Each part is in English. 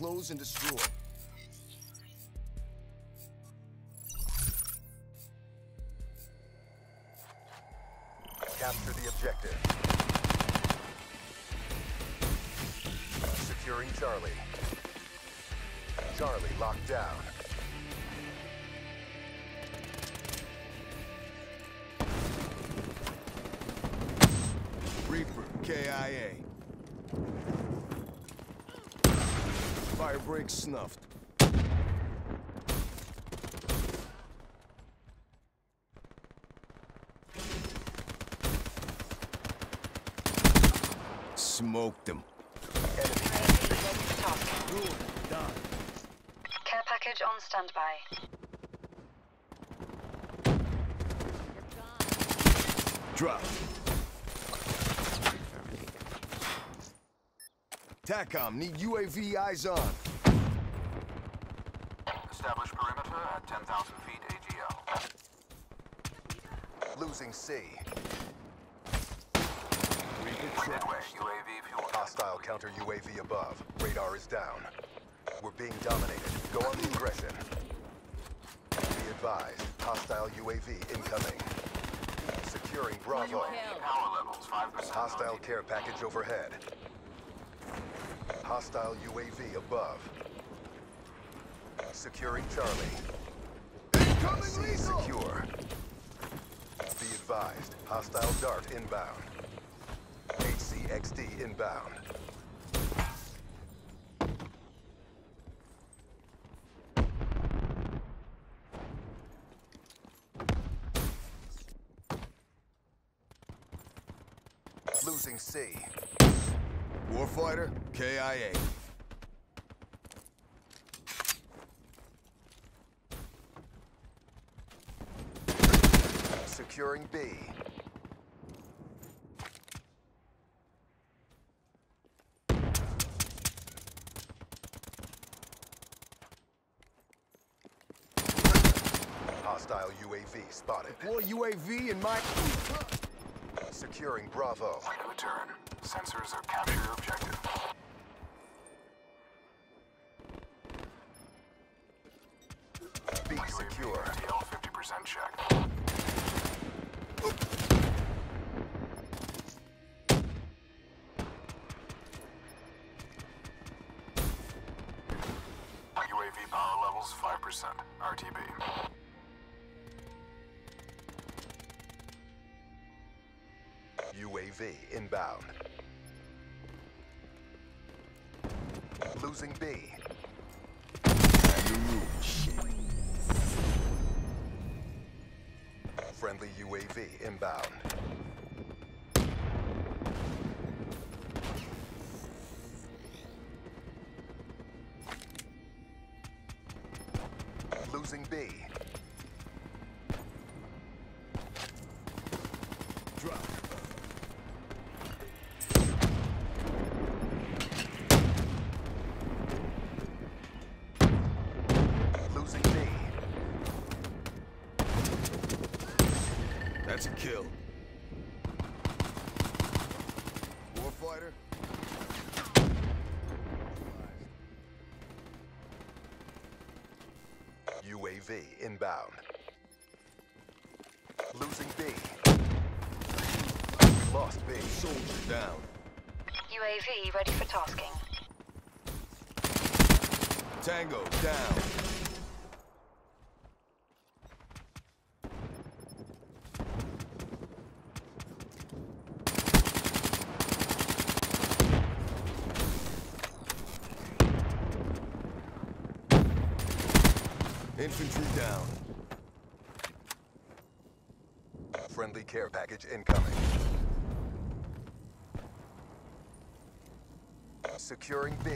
close and destroy. Capture the objective. Securing Charlie. Charlie locked down. Reaper, KIA. Firebreak snuffed. Smoked him. Care package on standby. Drop. TACOM, need UAV eyes on. Establish perimeter at 10,000 feet AGL. Losing C. Midway, UAV fuel. Hostile counter UAV above. Radar is down. We're being dominated. Go on the aggression. Be advised. Hostile UAV incoming. Securing Bravo. Power levels 5%. Hostile care package overhead. Hostile UAV above. Securing Charlie. C secure. Be advised. Hostile dart inbound. HCXD inbound. Losing C. Warfighter, KIA. Securing B. Hostile UAV spotted. Boy, UAV in my... Securing Bravo. Return. Sensors are capture your objective. B secure. TL 50% check. UAV power levels 5%. RTB. UAV inbound. Losing B. Friendly UAV inbound. Losing B. kill. Warfighter. UAV inbound. Losing B. Lost B. Soldier down. UAV ready for tasking. Tango down. Infantry down. Friendly care package incoming. Securing B.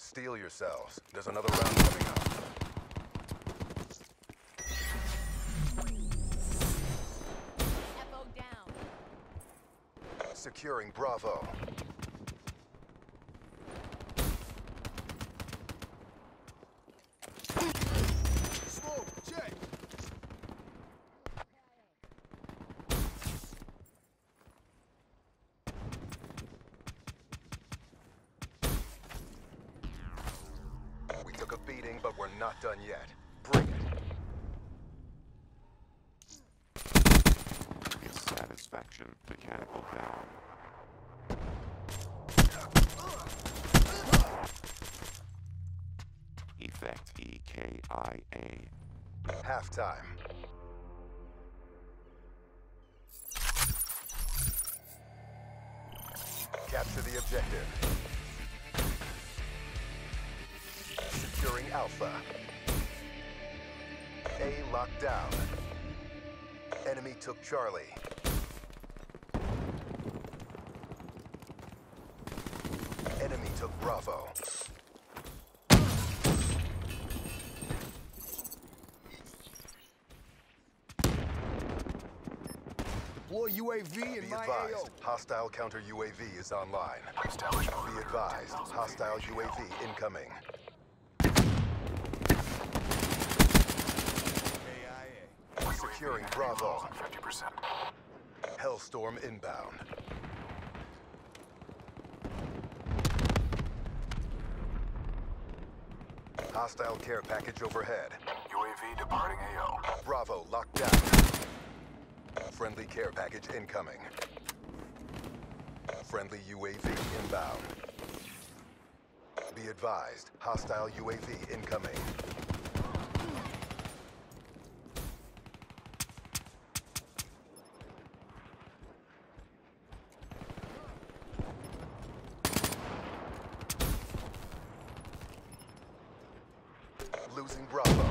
Steel yourselves. There's another round coming up. Securing Bravo. We took a beating, but we're not done yet. Satisfaction mechanical down. Effect E-K-I-A. Halftime. Capture the objective. Securing Alpha. A locked down. Enemy took Charlie. Enemy took Bravo. Deploy UAV in Be advised, AO. hostile counter UAV is online. Be advised, hostile UAV incoming. AIA. Securing Bravo. 50%. Hellstorm inbound. Hostile care package overhead. UAV departing AO. Bravo locked down. Friendly care package incoming. Friendly UAV inbound. Be advised, hostile UAV incoming. Losing Bravo.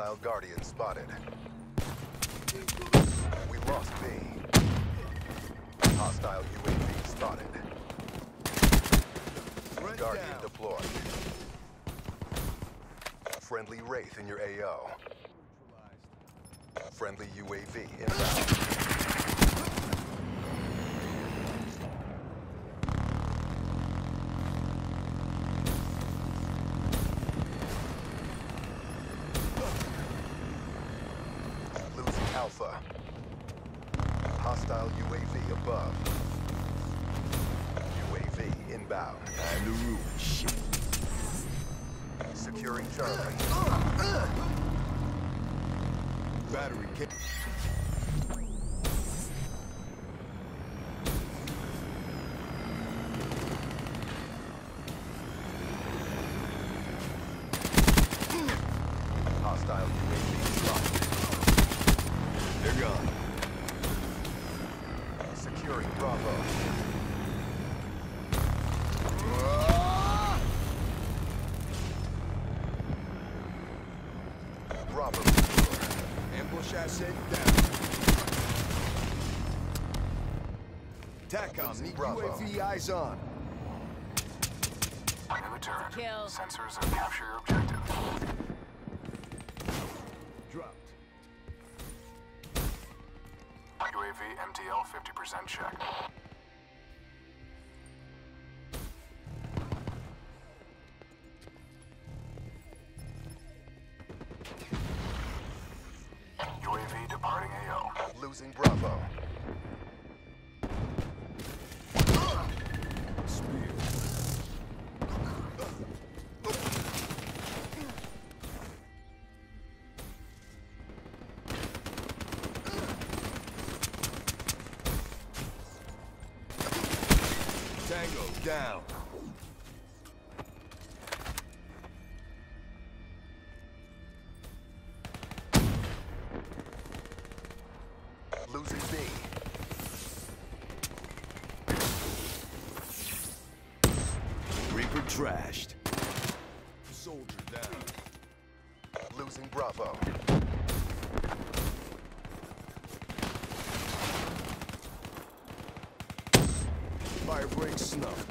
Hostile Guardian spotted. We lost B. Hostile UAV spotted. Threat Guardian down. deployed. Friendly Wraith in your AO. Friendly UAV inbound. Losing Alpha. Hostile UAV above. UAV inbound. Time to root. Shit. Securing Charlie. Battery kick. Hostile UAV spotted. They're gone. Securing Bravo. Bravo secure. Ambush asset down. TACOM, need Bravo. UAV eyes on. New turn. Kill. Sensors and capture your objective. Dropped. UAV MTL 50% check. UAV departing AO. Losing Bravo. Down. Losing B. Reaper trashed. Soldier down. Losing Bravo. Firebreak snuff.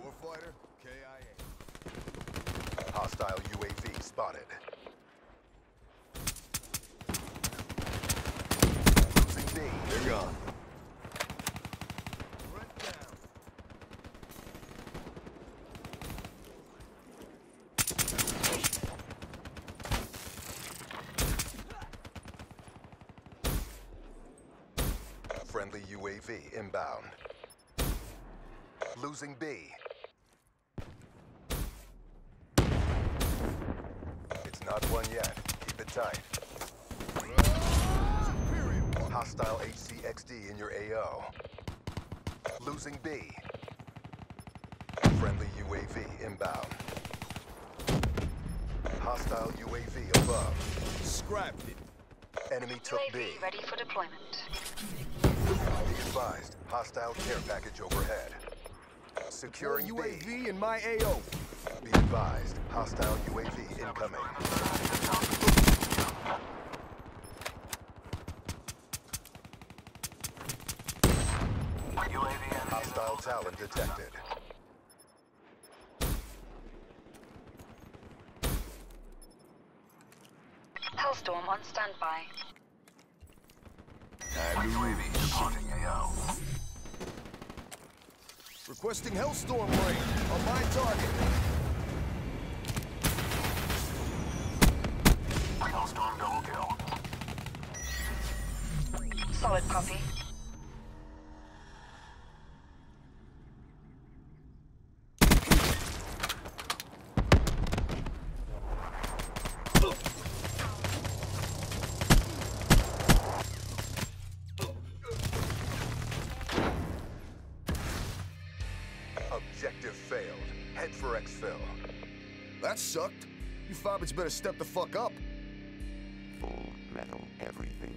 Warfighter, KIA. Hostile UAV spotted. Losing B. They're gone. Friendly UAV inbound. Losing B. not one yet. Keep it tight. Hostile HCXD in your AO. Losing B. Friendly UAV inbound. Hostile UAV above. Scrapped it. Enemy took B. Ready for deployment. Be advised, hostile care package overhead. Securing B. UAV in my AO. Be advised, hostile UAV incoming. UAV and Hostile detected. Hellstorm on standby. UAV departing AO. Requesting Hellstorm rain on my target. Hellstorm double kill. Solid copy. That sucked. You fobbits better step the fuck up. Full metal everything.